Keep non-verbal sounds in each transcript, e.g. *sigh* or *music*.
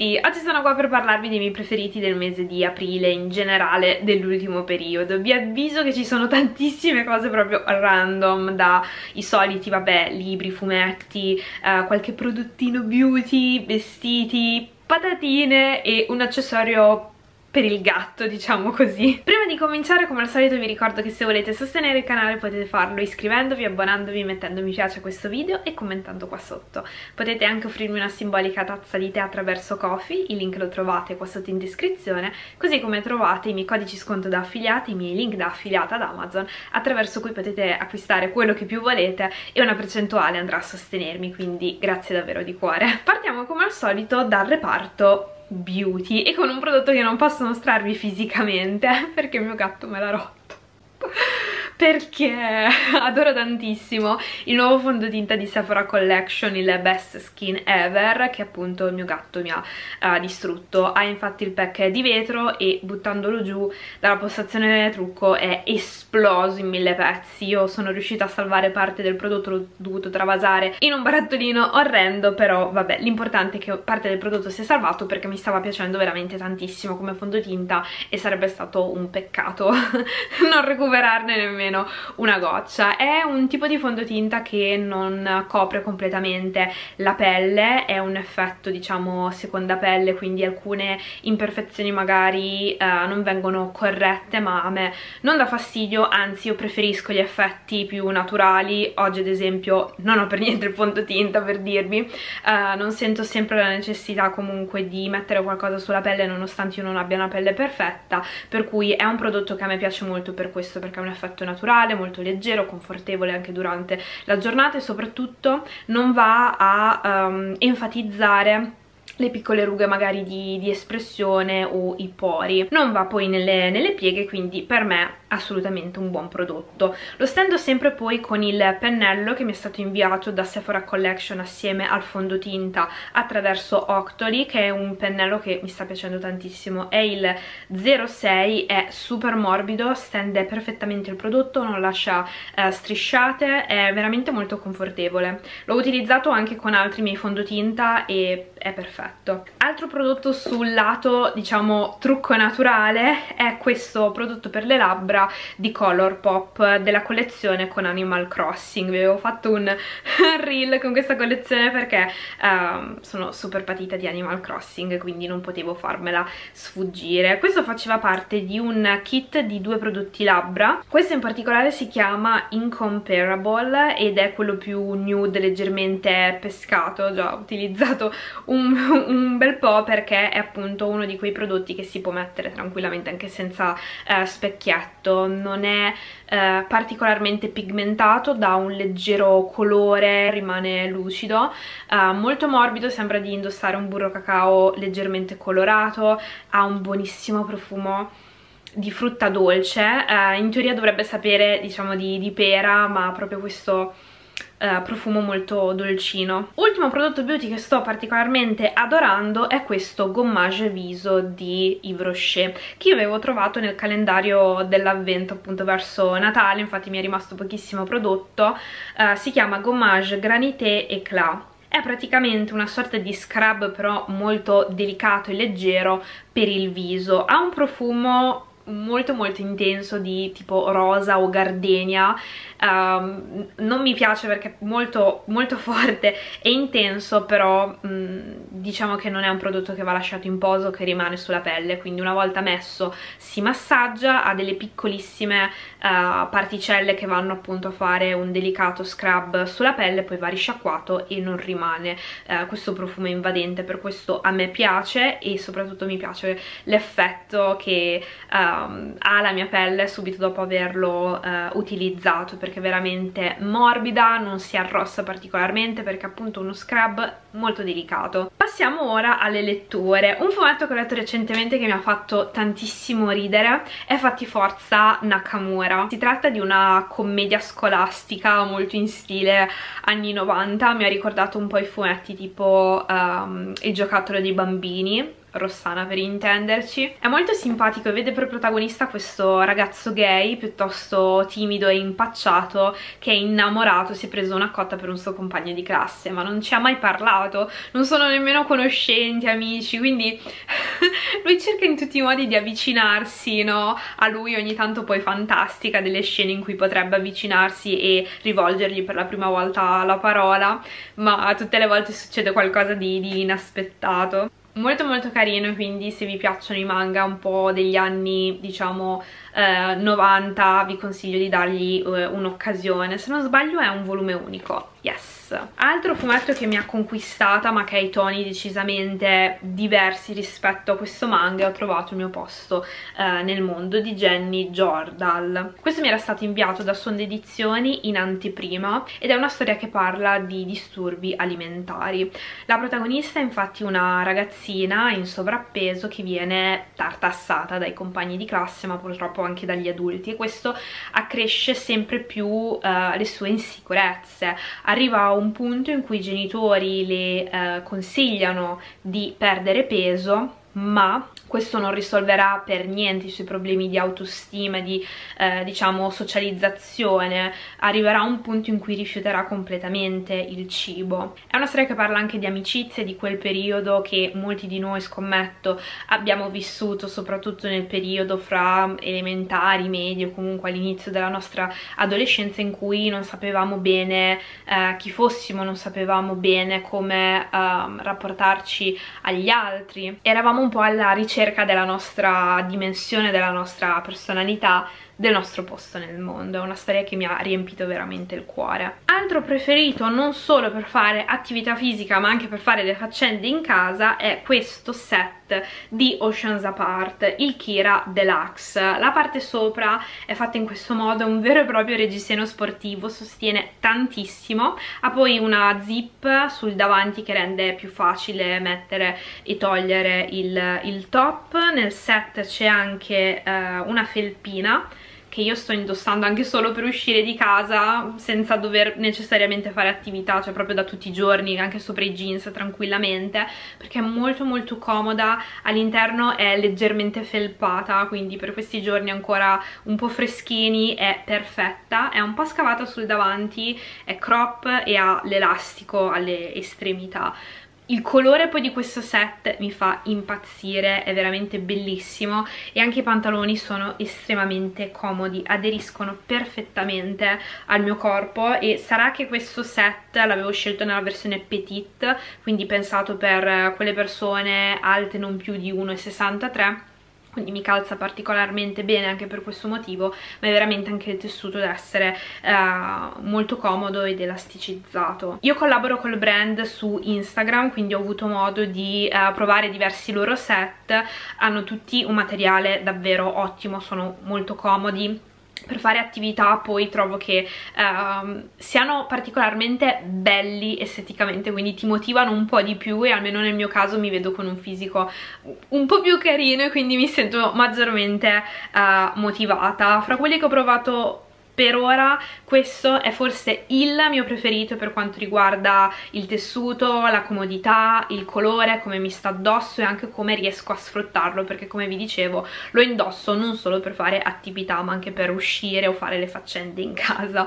tutti! Oggi sono qua per parlarvi dei miei preferiti del mese di aprile, in generale dell'ultimo periodo. Vi avviso che ci sono *laughs* tantissime cose proprio random, dai soliti, vabbè, libri, fumetti, eh, qualche prodottino beauty, vestiti, patatine e un accessorio per il gatto diciamo così. Prima di cominciare come al solito vi ricordo che se volete sostenere il canale potete farlo iscrivendovi, abbonandovi, mettendo mi piace a questo video e commentando qua sotto. Potete anche offrirmi una simbolica tazza di tè attraverso Kofi il link lo trovate qua sotto in descrizione così come trovate i miei codici sconto da affiliati i miei link da affiliata ad Amazon attraverso cui potete acquistare quello che più volete e una percentuale andrà a sostenermi quindi grazie davvero di cuore. Partiamo come al solito dal reparto beauty e con un prodotto che non posso mostrarvi fisicamente *laughs* perché il mio gatto me l'ha rotto perché *laughs* adoro tantissimo il nuovo fondotinta di Sephora Collection, il Best Skin Ever, che appunto il mio gatto mi ha uh, distrutto. Ha infatti il pack di vetro e buttandolo giù dalla postazione trucco è esploso in mille pezzi. Io sono riuscita a salvare parte del prodotto, l'ho dovuto travasare in un barattolino orrendo, però vabbè, l'importante è che parte del prodotto sia salvato perché mi stava piacendo veramente tantissimo come fondotinta e sarebbe stato un peccato *laughs* non recuperarne nemmeno almeno una goccia. È un tipo di fondotinta che non copre completamente la pelle è un effetto diciamo seconda pelle quindi alcune imperfezioni magari eh, non vengono corrette ma a me non dà fastidio anzi io preferisco gli effetti più naturali. Oggi ad esempio non ho per niente il fondotinta per dirvi. Eh, non sento sempre la necessità comunque di mettere qualcosa sulla pelle nonostante io non abbia una pelle perfetta per cui è un prodotto che a me piace molto per questo perché è un effetto naturale naturale, molto leggero, confortevole anche durante la giornata e soprattutto non va a um, enfatizzare le piccole rughe magari di, di, espressione o i pori. Non va poi nelle, nelle pieghe quindi per me assolutamente un buon prodotto. Lo stendo sempre poi con il pennello che mi è stato inviato da Sephora Collection assieme al fondotinta attraverso Octoly che è un pennello che mi sta piacendo tantissimo. È il 06 è super morbido stende perfettamente il prodotto non lascia eh, strisciate è veramente molto confortevole. L'ho utilizzato anche con altri miei fondotinta e è perfetto. Altro prodotto sul lato diciamo trucco naturale è questo prodotto per le labbra di Colourpop della collezione con Animal Crossing. Vi avevo fatto un *laughs* reel con questa collezione perché um, sono super patita di Animal Crossing quindi non potevo farmela sfuggire. Questo faceva parte di un kit di due prodotti labbra. Questo in particolare si chiama Incomparable ed è quello più nude leggermente pescato ho già utilizzato un, *laughs* un bel po' perché è appunto uno di quei prodotti che si può mettere tranquillamente anche senza eh, specchietto. Non è eh, particolarmente pigmentato, dà un leggero colore, rimane lucido, eh, molto morbido, sembra di indossare un burro cacao leggermente colorato, ha un buonissimo profumo di frutta dolce, eh, in teoria dovrebbe sapere diciamo di, di pera ma proprio questo eh, profumo molto dolcino. Ultimo prodotto beauty che sto particolarmente adorando è questo gommage viso di Yves Rocher che io avevo trovato nel calendario dell'avvento appunto verso Natale, infatti mi è rimasto pochissimo prodotto, eh, si chiama gommage granité éclat. È praticamente una sorta di scrub però molto delicato e leggero per il viso. Ha un profumo molto molto intenso di tipo rosa o gardenia. Um, non mi piace perché è molto, molto *laughs* forte e intenso però um, diciamo che non è un prodotto che va lasciato in poso che rimane sulla pelle. Quindi una volta messo si massaggia ha delle piccolissime uh, particelle che vanno appunto a fare un delicato scrub sulla pelle poi va risciacquato e non rimane uh, questo profumo invadente. Per questo a me piace e soprattutto mi piace l'effetto che um, ha la mia pelle subito dopo averlo uh, utilizzato perché è veramente morbida, non si arrossa particolarmente perché è appunto uno scrub molto delicato. Passiamo ora alle letture. Un fumetto che ho letto recentemente che mi ha fatto tantissimo ridere è Fatti Forza Nakamura. Si tratta di una commedia scolastica molto in stile anni 90, mi ha ricordato un po' i fumetti tipo um, Il giocattolo dei bambini Rossana per intenderci. È molto simpatico e vede per protagonista questo ragazzo gay piuttosto timido e impacciato che è innamorato, si è preso una cotta per un suo compagno di classe ma non ci ha mai parlato, non sono nemmeno conoscenti, amici, quindi *laughs* lui cerca in tutti i modi di avvicinarsi no? a lui, ogni tanto poi fantastica delle scene in cui potrebbe avvicinarsi e rivolgergli per la prima volta la parola ma tutte le volte succede qualcosa di, di inaspettato molto molto carino quindi se vi piacciono i manga un po' degli anni diciamo eh, 90 vi consiglio di dargli eh, un'occasione. Se non sbaglio è un volume unico. Yes altro fumetto che mi ha conquistata ma che ha i toni decisamente diversi rispetto a questo manga ho trovato il mio posto eh, nel mondo di Jenny Jordal. Questo mi era stato inviato da Sonde Edizioni in anteprima ed è una storia che parla di disturbi alimentari. La protagonista è infatti una ragazzina in sovrappeso che viene tartassata dai compagni di classe ma purtroppo anche dagli adulti e questo accresce sempre più uh, le sue insicurezze. Arriva a un punto in cui i genitori le uh, consigliano di perdere peso ma questo non risolverà per niente i suoi problemi di autostima, di eh, diciamo socializzazione, arriverà un punto in cui rifiuterà completamente il cibo. È una storia che parla anche di amicizie, di quel periodo che molti di noi, scommetto, abbiamo vissuto, soprattutto nel periodo fra elementari, medio, comunque all'inizio della nostra adolescenza in cui non sapevamo bene eh, chi fossimo, non sapevamo bene come eh, rapportarci agli altri. Eravamo un po' alla ricerca della nostra dimensione, della nostra personalità, del nostro posto nel mondo. È una storia che mi ha riempito veramente il cuore. Altro preferito non solo per fare attività fisica ma anche per fare le faccende in casa è questo set di Oceans Apart, il Kira Deluxe. La parte sopra è fatta in questo modo, è un vero e proprio reggiseno sportivo, sostiene tantissimo. Ha poi una zip sul davanti che rende più facile mettere e togliere il, il top. Nel set c'è anche eh, una felpina che io sto indossando anche solo per uscire di casa senza dover necessariamente fare attività, cioè proprio da tutti i giorni, anche sopra i jeans tranquillamente, perché è molto molto comoda, all'interno è leggermente felpata, quindi per questi giorni ancora un po' freschini è perfetta, è un po' scavata sul davanti, è crop e ha l'elastico alle estremità il colore poi di questo set mi fa impazzire, è veramente bellissimo e anche i pantaloni sono estremamente comodi, aderiscono perfettamente al mio corpo e sarà che questo set l'avevo scelto nella versione petite, quindi pensato per quelle persone alte non più di 1,63 quindi mi calza particolarmente bene anche per questo motivo ma è veramente anche il tessuto da essere uh, molto comodo ed elasticizzato. Io collaboro col brand su Instagram quindi ho avuto modo di uh, provare diversi loro set. Hanno tutti un materiale davvero ottimo sono molto comodi per fare attività poi trovo che uh, siano particolarmente belli esteticamente quindi ti motivano un po' di più e almeno nel mio caso mi vedo con un fisico un po' più carino e quindi mi sento maggiormente uh, motivata. Fra quelli che ho provato per ora questo è forse il mio preferito per quanto riguarda il tessuto, la comodità, il colore, come mi sta addosso e anche come riesco a sfruttarlo perché come vi dicevo lo indosso non solo per fare attività ma anche per uscire o fare le faccende in casa.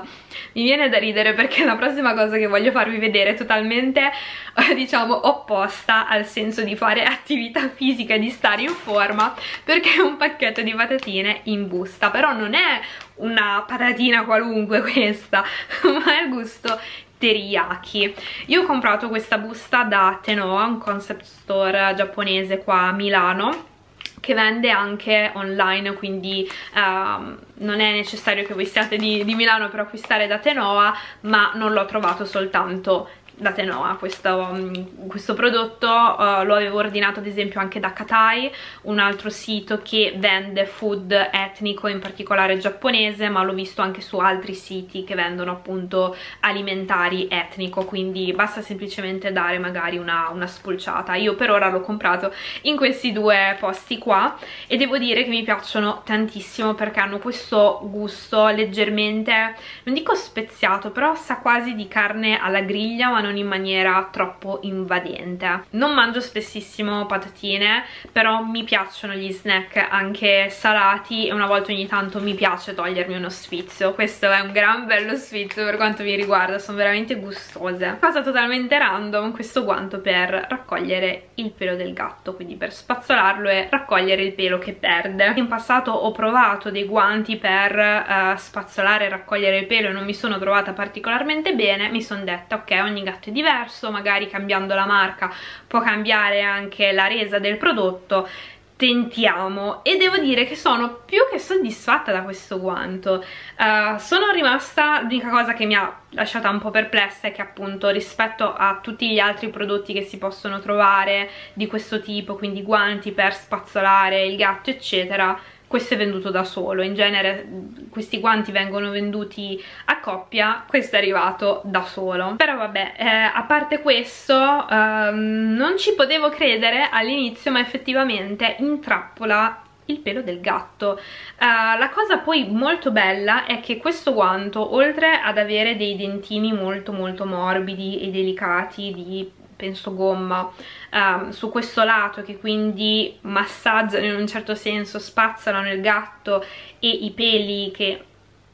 Mi viene da ridere perché la prossima cosa che voglio farvi vedere è totalmente *laughs* diciamo opposta al senso di fare attività fisica e di stare in forma perché è un pacchetto di patatine in busta però non è una patatina qualunque questa *laughs* ma è il gusto teriyaki. Io ho comprato questa busta da Tenoa un concept store giapponese qua a Milano che vende anche online quindi uh, non è necessario che voi siate di, di Milano per acquistare da Tenoa ma non l'ho trovato soltanto da Tenoa questo, mm, questo prodotto uh, lo avevo ordinato ad esempio anche da Katai un altro sito che vende food etnico in particolare giapponese ma l'ho visto anche su altri siti che vendono appunto alimentari etnico quindi basta semplicemente dare magari una, una spulciata. Io per ora l'ho comprato in questi due posti qua e devo dire che mi piacciono tantissimo perché hanno questo gusto leggermente non dico speziato però sa quasi di carne alla griglia ma non in maniera troppo invadente non mangio spessissimo patatine però mi piacciono gli snack anche salati e una volta ogni tanto mi piace togliermi uno sfizio. Questo è un gran bello sfizio per quanto mi riguarda sono veramente gustose. Cosa totalmente random questo guanto per raccogliere il pelo del gatto quindi per spazzolarlo e raccogliere il pelo che perde. In passato ho provato dei guanti per uh, spazzolare e raccogliere il pelo e non mi sono trovata particolarmente bene mi sono detta ok ogni gatto è diverso magari cambiando la marca può cambiare anche la resa del prodotto tentiamo. E devo dire che sono più che soddisfatta da questo guanto. Uh, sono rimasta, l'unica cosa che mi ha lasciata un po' perplessa è che appunto rispetto a tutti gli altri prodotti che si possono trovare di questo tipo, quindi guanti per spazzolare il gatto eccetera questo è venduto da solo, in genere questi guanti vengono venduti a coppia, questo è arrivato da solo. Però vabbè, eh, a parte questo, ehm, non ci potevo credere all'inizio, ma effettivamente intrappola il pelo del gatto uh, la cosa poi molto bella è che questo guanto oltre ad avere dei dentini molto molto morbidi e delicati di penso gomma um, su questo lato che quindi massaggiano in un certo senso spazzano il gatto e i peli che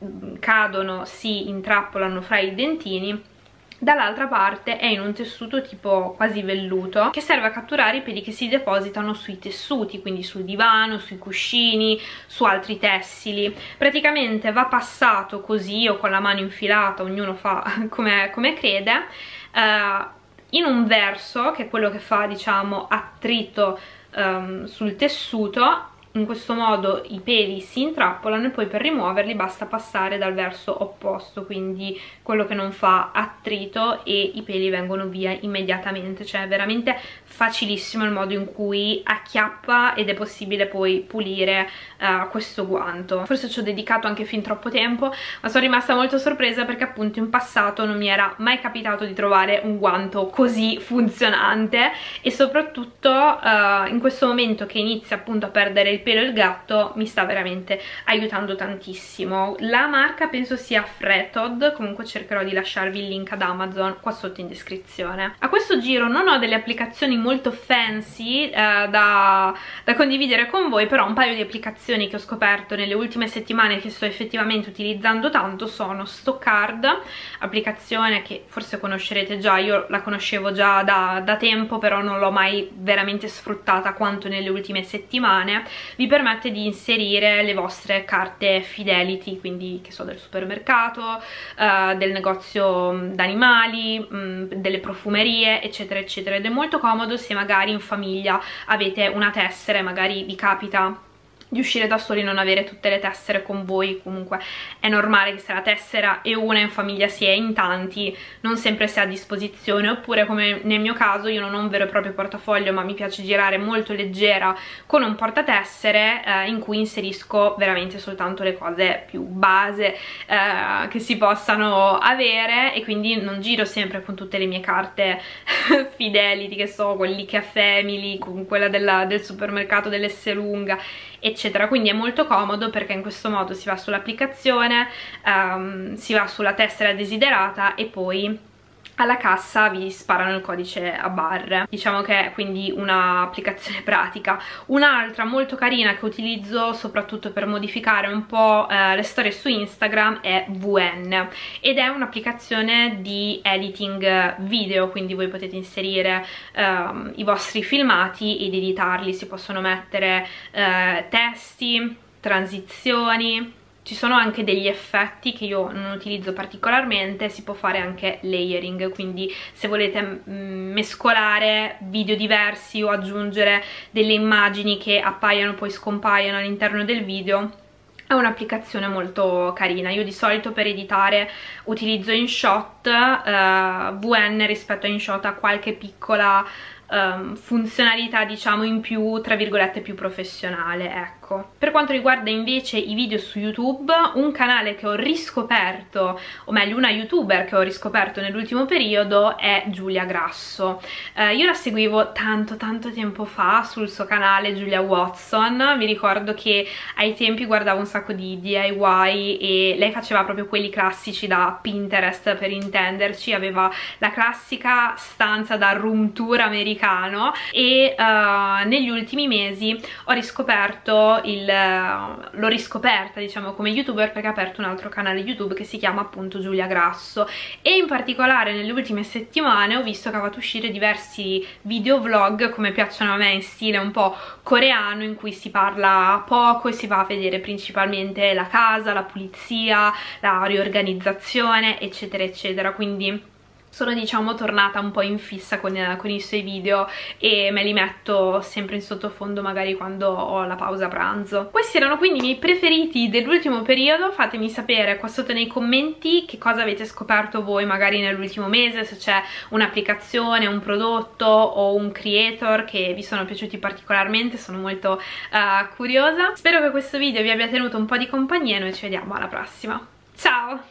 mm, cadono si intrappolano fra i dentini dall'altra parte è in un tessuto tipo quasi velluto che serve a catturare i peli che si depositano sui tessuti quindi sul divano, sui cuscini, su altri tessili. Praticamente va passato così o con la mano infilata ognuno fa *laughs* come, come crede uh, in un verso, che è quello che fa, diciamo, attrito um, sul tessuto, in questo modo i peli si intrappolano e poi per rimuoverli basta passare dal verso opposto quindi quello che non fa attrito e i peli vengono via immediatamente. Cioè è veramente facilissimo il modo in cui acchiappa ed è possibile poi pulire uh, questo guanto. Forse ci ho dedicato anche fin troppo tempo ma sono rimasta molto sorpresa perché appunto in passato non mi era mai capitato di trovare un guanto così funzionante e soprattutto uh, in questo momento che inizia appunto a perdere il il pelo il gatto mi sta veramente aiutando tantissimo. La marca penso sia Fretod comunque cercherò di lasciarvi il link ad Amazon qua sotto in descrizione. A questo giro non ho delle applicazioni molto fancy eh, da, da condividere con voi però un paio di applicazioni che ho scoperto nelle ultime settimane che sto effettivamente utilizzando tanto sono Stockcard applicazione che forse conoscerete già io la conoscevo già da, da tempo però non l'ho mai veramente sfruttata quanto nelle ultime settimane vi permette di inserire le vostre carte fidelity quindi che so del supermercato uh, del negozio mm, d'animali um, delle profumerie eccetera eccetera. Ed è molto comodo se magari in famiglia avete una tessera e magari vi capita di uscire da soli e non avere tutte le tessere con voi comunque è normale che se la tessera è una in famiglia si è in tanti non sempre si è a disposizione. Oppure come nel mio caso io non ho un vero e proprio portafoglio ma mi piace girare molto leggera con un portatessere eh, in cui inserisco veramente soltanto le cose più base eh, che si possano avere. E quindi non giro sempre con tutte le mie carte *laughs* fidelity che so con l'Ikea Family con quella della, del supermercato dell'S lunga eccetera. Quindi è molto comodo perché in questo modo si va sull'applicazione um, si va sulla tessera desiderata e poi alla cassa vi sparano il codice a barre diciamo che è quindi un'applicazione *laughs* pratica. Un'altra molto carina che utilizzo soprattutto per modificare un po' eh, le storie su Instagram è VN ed è un'applicazione di editing video quindi voi potete inserire eh, i vostri filmati ed editarli. Si possono mettere eh, testi transizioni ci sono anche degli effetti che io non utilizzo particolarmente, si può fare anche layering, quindi se volete mm, mescolare video diversi o aggiungere delle immagini che appaiono poi scompaiono all'interno del video è un'applicazione molto carina. Io di solito per editare utilizzo InShot uh, VN rispetto a InShot ha qualche piccola um, funzionalità diciamo in più tra virgolette più professionale ecco. Per quanto riguarda invece i video su youtube un canale che ho riscoperto o meglio una youtuber che ho riscoperto nell'ultimo periodo è Giulia Grasso. Eh, io la seguivo tanto tanto tempo fa sul suo canale Giulia Watson. Vi ricordo che ai tempi guardavo un sacco di DIY e lei faceva proprio quelli classici da Pinterest per intenderci. Aveva la classica stanza da room tour americano e uh, negli ultimi mesi ho riscoperto il l'ho riscoperta diciamo come youtuber perché ha aperto un altro canale youtube che si chiama appunto Giulia Grasso. E in particolare nelle ultime settimane ho visto che ha fatto uscire diversi video vlog come piacciono a me in stile un po' coreano in cui si parla poco e si va a vedere principalmente la casa, la pulizia, la riorganizzazione eccetera eccetera. Quindi sono diciamo tornata un po' in fissa con, con, i suoi video e me li metto sempre in sottofondo magari quando ho la pausa pranzo. Questi erano quindi i miei preferiti dell'ultimo periodo, fatemi sapere qua sotto nei commenti che cosa avete scoperto voi magari nell'ultimo mese, se c'è un'applicazione, un prodotto o un creator che vi sono piaciuti particolarmente, sono molto uh, curiosa. Spero che questo video vi abbia tenuto un po' di compagnia e noi ci vediamo alla prossima. Ciao!